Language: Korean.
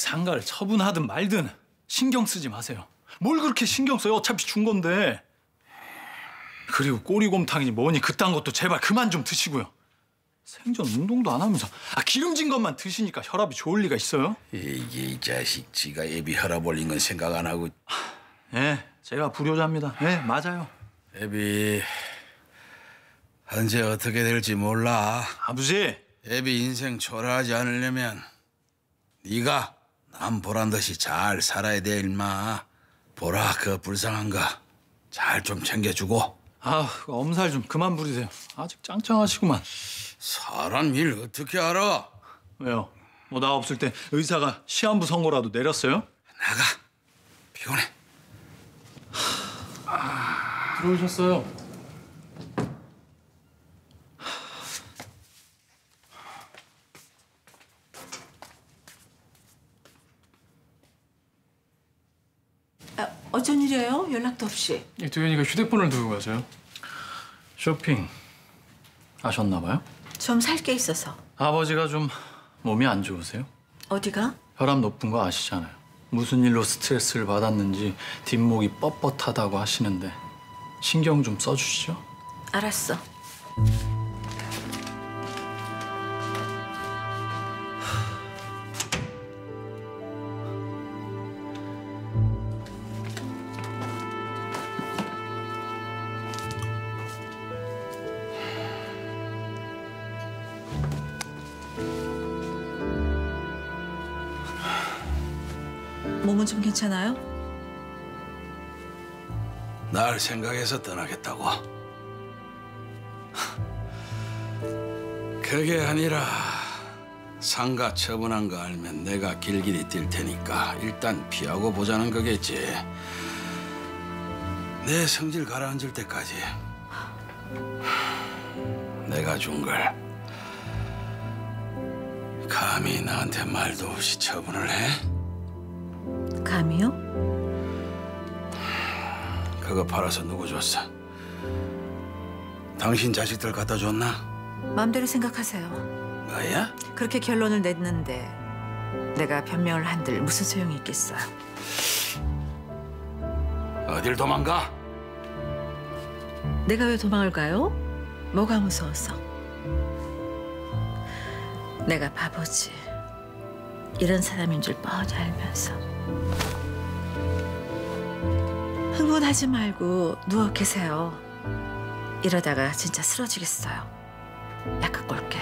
상가를 처분하든 말든 신경 쓰지 마세요. 뭘 그렇게 신경 써요? 어차피 준 건데. 그리고 꼬리곰탕이니 뭐니 그딴 것도 제발 그만 좀 드시고요. 생전 운동도 안 하면서 아 기름진 것만 드시니까 혈압이 좋을 리가 있어요? 이게 이 자식 지가 애비 혈압 올린 건 생각 안 하고 예, 제가 불효자입니다. 예, 맞아요. 애비 언제 어떻게 될지 몰라. 아버지, 애비 인생 초라하지 않으려면 네가 남 보란 듯이 잘 살아야 돼 임마. 보라 그 불쌍한 거 잘 좀 챙겨주고 아 엄살 좀 그만 부리세요. 아직 짱짱하시구만. 사람 일 어떻게 알아? 왜요? 뭐 나 없을 때 의사가 시한부 선고라도 내렸어요? 나가 피곤해. 들어오셨어요. 아, 어쩐 일이에요? 연락도 없이. 이 도현이가 휴대폰을 두고 가서요. 쇼핑 하셨나 봐요? 좀 살 게 있어서. 아버지가 좀 몸이 안 좋으세요? 어디가? 혈압 높은 거 아시잖아요. 무슨 일로 스트레스를 받았는지 뒷목이 뻣뻣하다고 하시는데 신경 좀 써주시죠. 알았어. 몸은 좀 괜찮아요? 날 생각해서 떠나겠다고. 그게 아니라 상가 처분한 거 알면 내가 길길이 뛸 테니까 일단 피하고 보자는 거겠지. 내 성질 가라앉을 때까지 내가 준 걸 감히 나한테 말도 없이 처분을 해? 감이요? 그거 팔아서 누구 줬어? 당신 자식들 갖다 줬나? 마음대로 생각하세요. 뭐야? 그렇게 결론을 냈는데 내가 변명을 한들 무슨 소용이 있겠어요? 어딜 도망가? 내가 왜 도망을 가요? 뭐가 무서워서? 내가 바보지. 이런 사람인 줄 뻔히 알면서. 흥분하지 말고 누워 계세요. 이러다가 진짜 쓰러지겠어요. 약간 꼴게요.